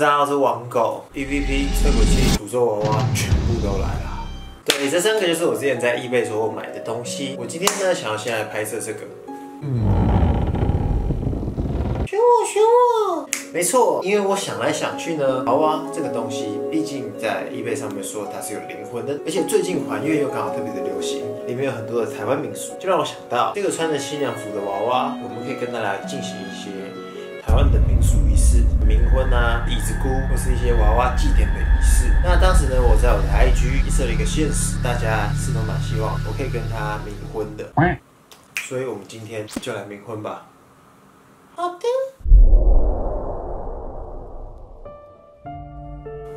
大家好，我是王狗，PVP 测骨器、诅咒娃娃全部都来了。对，这三个就是我之前在易贝所买的东西。我今天呢，想要先来拍摄这个。嗯选我，选我！没错，因为我想来想去呢，娃娃这个东西，毕竟在易贝上面说它是有灵魂的，而且最近还愿又刚好特别的流行，里面有很多的台湾民俗，就让我想到这个穿着新娘服的娃娃，我们可以跟大家进行一些台湾的民俗仪式，子姑，或是一些娃娃祭典的仪式。那当时呢，我在我的 IG 设了一个现实，大家是都蛮希望我可以跟他冥婚的，所以我们今天就来冥婚吧。好的。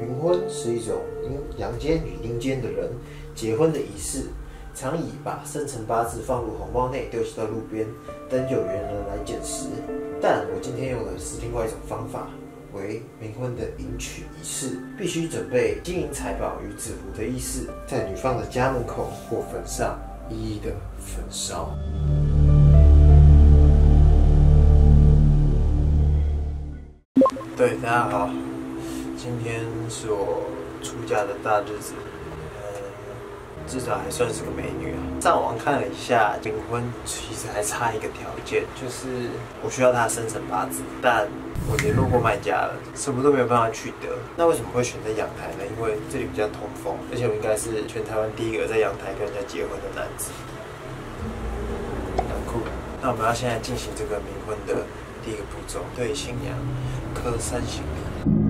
冥婚是一种阴阳间与阴间的人结婚的仪式，常以把生辰八字放入红包内，丢弃到路边，等有缘人来捡拾。但我今天用的是另外一种方法，为冥婚的迎娶仪式，必须准备金银财宝与纸糊的仪式，在女方的家门口或坟上一一的焚烧。对，大家好，今天是我出嫁的大日子，至少还算是个美女啊。上网看了一下，订婚其实还差一个条件，就是我需要她生辰八字，但我联络过卖家了，什么都没有办法取得。那为什么会选择阳台呢？因为这里比较通风，而且我应该是全台湾第一个在阳台跟人家结婚的男子，很酷。那我们要现在进行这个冥婚的第一个步骤，对新娘磕三行礼。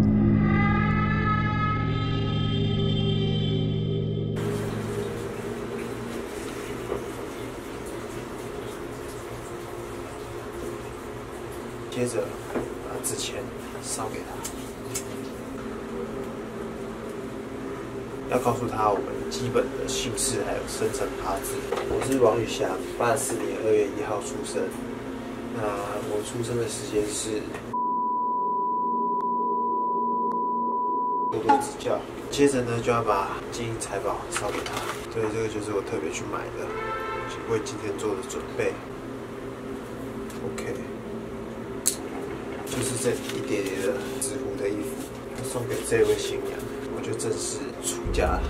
接着把纸钱烧给他，要告诉他我们基本的姓氏还有生辰八字。我是王宇翔，八四年二月一号出生。那我出生的时间是，多多指教。接着呢，就要把金银财宝烧给他。对，这个就是我特别去买的，为今天做的准备。OK。就是这一叠叠的纸糊的衣服，送给这位新娘，我就正式出家了。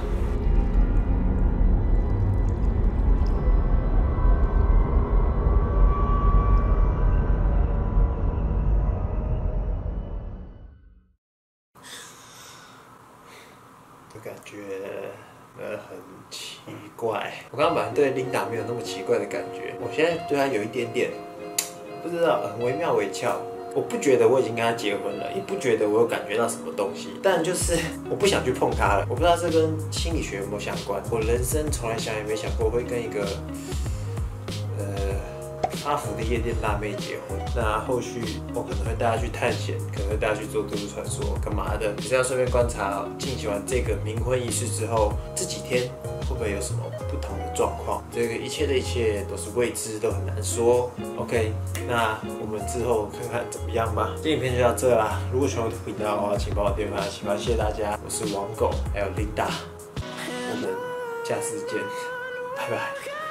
的感觉呃很奇怪，我刚刚本来对琳达没有那么奇怪的感觉，我现在对她有一点点不知道很微妙微俏。我不觉得我已经跟他结婚了，也不觉得我有感觉到什么东西，但就是 我不想去碰他了。我不知道这跟心理学有没有相关。我人生从来想也没想过会跟一个呃阿福的夜店辣妹结婚。那后续我可能会带她去探险，可能会带她去做都市传说，干嘛的？只要顺便观察进行完这个冥婚仪式之后，这几天会不会有什么不同的状况？这个一切的一切都是未知，都很难说。OK，那我们之后看看怎么样吧。这影片就到这啦。如果喜欢我的频道的话，请帮我点赞、喜欢，谢谢大家。我是王狗，还有琳达，我们下次见，拜拜。